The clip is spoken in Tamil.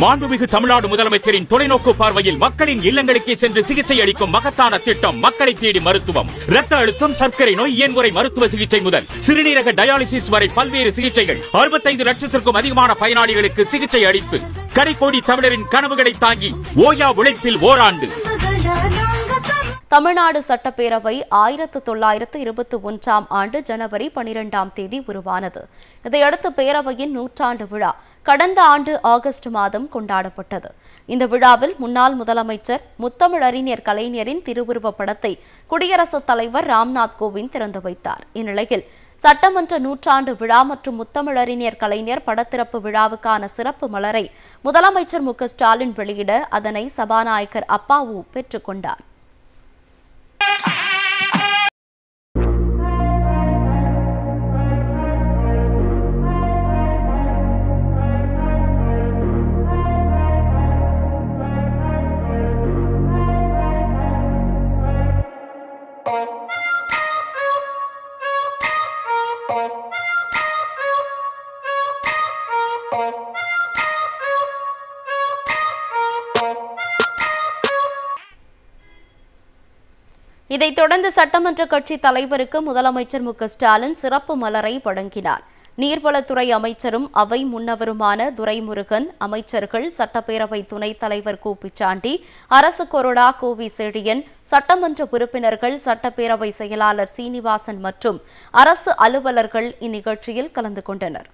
மாண்புமிகு தமிழ்நாடு முதலமைச்சரின் தொலைநோக்கு பார்வையில் மக்களின் இல்லங்களுக்கே சென்று சிகிச்சை அளிக்கும் மகத்தான திட்டம் மக்களை தேடி மருத்துவம். ரத்த அழுத்தம் சர்க்கரை நோய் இயன்முறை மருத்துவ சிகிச்சை முதல் சிறுநீரக டயாலிசிஸ் வரை பல்வேறு சிகிச்சைகள். அறுபத்தைந்து லட்சத்திற்கும் அதிகமான பயனாளிகளுக்கு சிகிச்சை அளிப்பு. கரைக்கோடி தமிழரின் கனவுகளை தாங்கி ஓயா உழைப்பில் ஓராண்டு. தமிழ்நாடு சட்டப்பேரவை ஆயிரத்து தொள்ளாயிரத்து இருபத்தி ஒன்றாம் ஆண்டு ஜனவரி பனிரெண்டாம் தேதி உருவானது. இதையடுத்து பேரவையின் நூற்றாண்டு விழா கடந்த ஆண்டு ஆகஸ்ட் மாதம் கொண்டாடப்பட்டது. இந்த விழாவில் முன்னாள் முதலமைச்சர் முத்தமிழறிஞர் கலைஞரின் திருவுருவப் படத்தை குடியரசுத் தலைவர் ராம்நாத் கோவிந்த் திறந்து வைத்தார். இந்நிலையில் சட்டமன்ற நூற்றாண்டு விழா மற்றும் முத்தமிழறிஞர் கலைஞர் படத்திறப்பு விழாவுக்கான சிறப்பு மலரை முதலமைச்சர் மு ஸ்டாலின் வெளியிட அதனை சபாநாயகர் அப்பாவு பெற்றுக்கொண்டார் இதைத் தொடர்ந்து சட்டமன்ற கட்சி தலைவருக்கு முதலமைச்சர் மு. ஸ்டாலின் சிறப்பு மலரை வழங்கினார். நீர்வளத்துறை அமைச்சரும் அவை முன்னவருமான துரைமுருகன் அமைச்சர்கள் சட்டப்பேரவை துணைத் தலைவர் கு பிச்சாண்டி அரசு கொறடா கோவி செழியன் சட்டமன்ற உறுப்பினர்கள் சட்டப்பேரவை செயலாளர் சீனிவாசன் மற்றும் அரசு அலுவலர்கள் இந்நிகழ்ச்சியில் கலந்து கொண்டனர்.